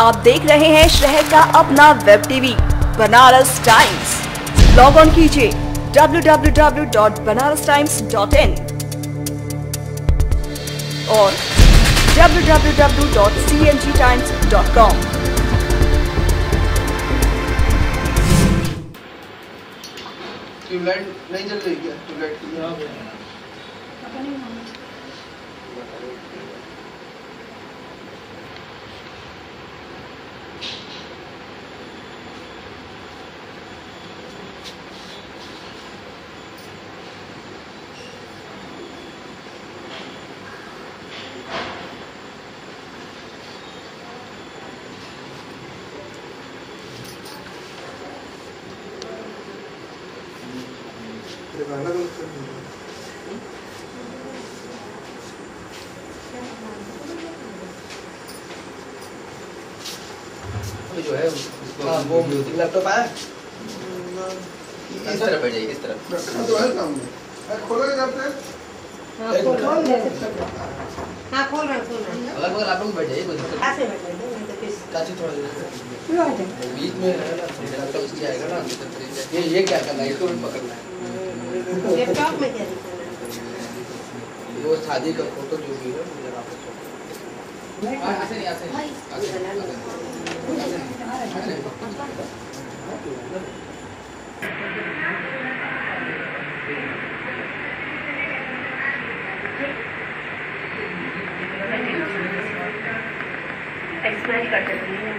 आप देख रहे हैं शहर का अपना web TV Banaras times log on कीजिए www.banarastimes.in और www.cngtimes.com ट्यूबलाइट नहीं जल रही क्या? ट्यूबलाइट अलग अलग कर जो है उसको हाँ वो लैपटॉप आया? इस तरफ़ बैठ जाइए इस तरफ़। तो है काम में खोलोगे जब तक हाँ, खोल मिनट। खोल दे हाँ। खोल रहा खोल रहा अगल बगल आप लोग बैठ जाइए कोई दिक्कत ऐसे बैठ जाइए नहीं तो काची थोड़ा बीच में है ना लैपटॉप आएगा ना ये ये क्या करना है? इसको भी पकड़ना है। लैपटॉप में क्या वो शादी का फ़ोटो जो भी है जरा आप लोग हाँ, ऐसे नहीं ऐसे नहीं ऐसे नहीं, ऐसे नहीं, ऐसे नहीं, ऐसे नहीं। एक्सप्लेन कर सकती है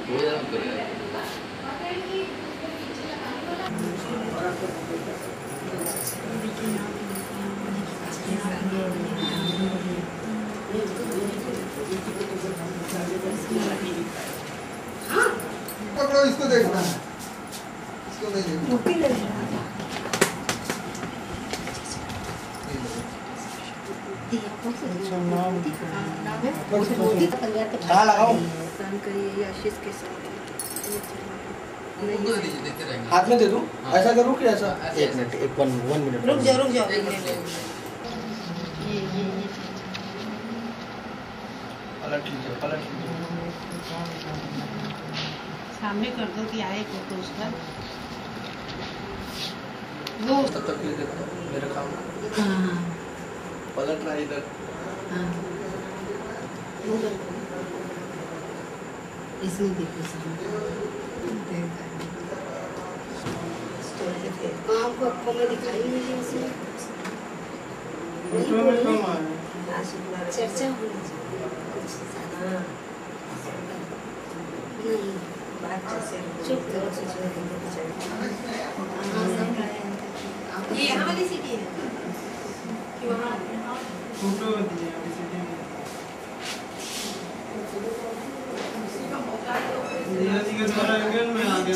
वो जरा करिए। पकड़ो इसको देखना। इसको नहीं देखना हाँ लगाओ। हाथ में दे दूँ? हाँ। ऐसा करूँ कि ऐसा? एक मिनट एक वन वन मिनट रुक जाओ रुक जाओ। पलट लीजिए पलट लीजिए। सामने कर दो कि आए फ़ोटो उसका। वो तब तक के मेरा काम। पलट रहा है इधर। हाँ। दो। इसमें देखो सामने आपको आपको मैं दिखाई नहीं दी इसमें है। चर्चा होनी चाहिए कुछ हाँ नहीं बात जैसे चुप करो सोच में देंगे तो चलेगा ये यहाँ वाली सीटी है कि वहाँ फ़ोटो दिए सीडी में जी के द्वारा एंगल में आ गया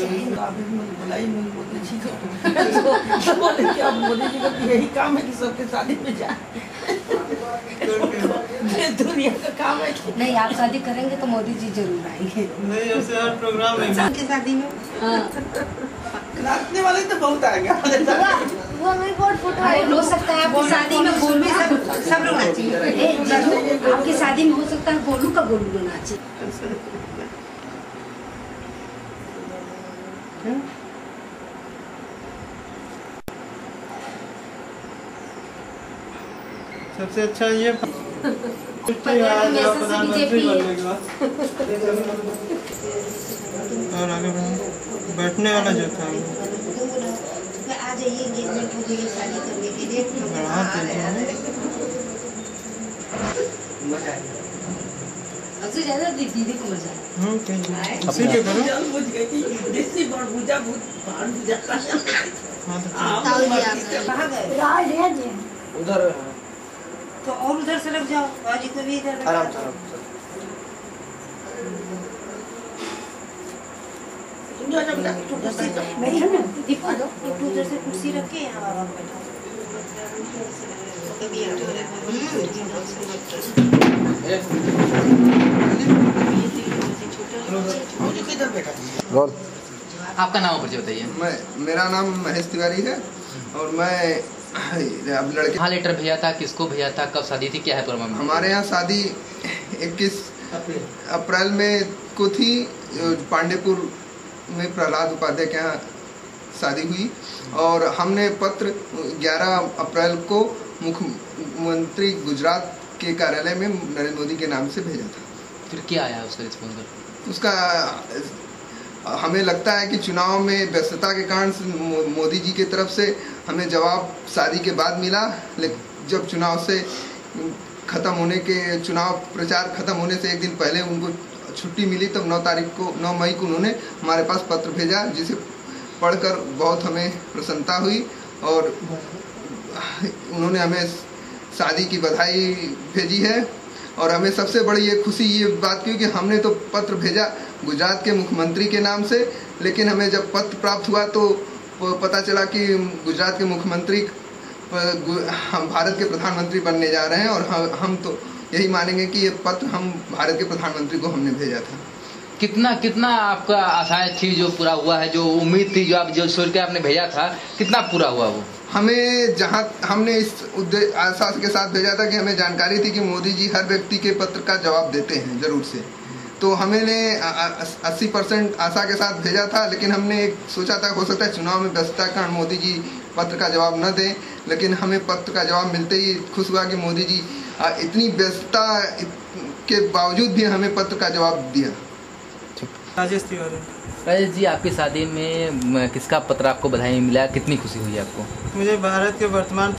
मोदी जी का यही काम है कि सबके शादी में जाए दुनिया का काम है कि नहीं आप शादी करेंगे तो मोदी जी ज़रूर आएँगे। नहीं ऐसे हर प्रोग्राम में शादी में? हाँ। नाचने वाले तो बहुत आएँगे। वो बहुत फ़ोटो हो सकता है आपकी शादी में गोलू सब सब लोग जीजू, आपकी शादी में हो सकता है गोलू का गोलू नाचे। सबसे अच्छा ये और आगे बढ़ो बैठने वाला जो था। आ जाइए एंगेजमेंट हो जाइए शादी करने के लिए बढ़ा दीजिए सबसे ज़्यादा दीदी को मज़ा आया। हम्म के करो? बुझ गई कि देसी बड़ भूजा भूत बाहर भूजा हाँ तो हाँ, ताऊ जी ठीक है। कहाँ गए? उधर तो और उधर से लग जाओ। बाजी को भी इधर आराम से आराम से। जो जब कुर्सी बैठो ना दीपू दीपू उधर से कुर्सी रख के यहाँ बाबा को बैठा कभी आ मुझे किधर बैठा रोल आपका नाम और परिचय बताइए। मैं मेरा नाम महेश तिवारी है और मैं अब लड़के कहाँ लेटर भेजा था किसको भेजा था कब शादी थी क्या है पूरा मामला? हमारे यहाँ शादी 21 अप्रैल में को थी पांडेपुर में प्रहलाद उपाध्याय के यहाँ शादी हुई और हमने पत्र 11 अप्रैल को मुख्यमंत्री गुजरात के कार्यालय में नरेंद्र मोदी के नाम से भेजा था। फिर क्या आया उसका रिस्पॉन्स उसका हमें लगता है कि चुनाव में व्यस्तता के कारण मोदी जी की तरफ़ से हमें जवाब शादी के बाद मिला लेकिन जब चुनाव से खत्म होने के चुनाव प्रचार खत्म होने से एक दिन पहले उनको छुट्टी मिली तब 9 तारीख को 9 मई को उन्होंने हमारे पास पत्र भेजा, जिसे पढ़कर बहुत हमें प्रसन्नता हुई और उन्होंने हमें शादी की बधाई भेजी है। और हमें सबसे बड़ी ये खुशी, ये बात की कि हमने तो पत्र भेजा गुजरात के मुख्यमंत्री के नाम से, लेकिन हमें जब पत्र प्राप्त हुआ तो पता चला कि गुजरात के मुख्यमंत्री हम भारत के प्रधानमंत्री बनने जा रहे हैं और हम तो यही मानेंगे कि ये पत्र हम भारत के प्रधानमंत्री को हमने भेजा था। कितना कितना आपका आशाएँ थी जो पूरा हुआ है जो उम्मीद थी जो आप जो सोच के आपने भेजा था कितना पूरा हुआ वो? हमें जहाँ हमने इस उद्देश्य आशा के साथ भेजा था कि हमें जानकारी थी कि मोदी जी हर व्यक्ति के पत्र का जवाब देते हैं ज़रूर से। तो हमने अस्सी परसेंट आशा के साथ भेजा था लेकिन हमने एक सोचा था हो सकता है चुनाव में व्यस्तता के कारण मोदी जी पत्र का जवाब न दें लेकिन हमें पत्र का जवाब मिलते ही खुश हुआ कि मोदी जी इतनी व्यस्तता के बावजूद भी हमें पत्र का जवाब दिया। राजेश तिवारी। राजेश जी आपकी शादी में किसका पत्र आपको बधाई मिला? कितनी खुशी हुई आपको? मुझे भारत के वर्तमान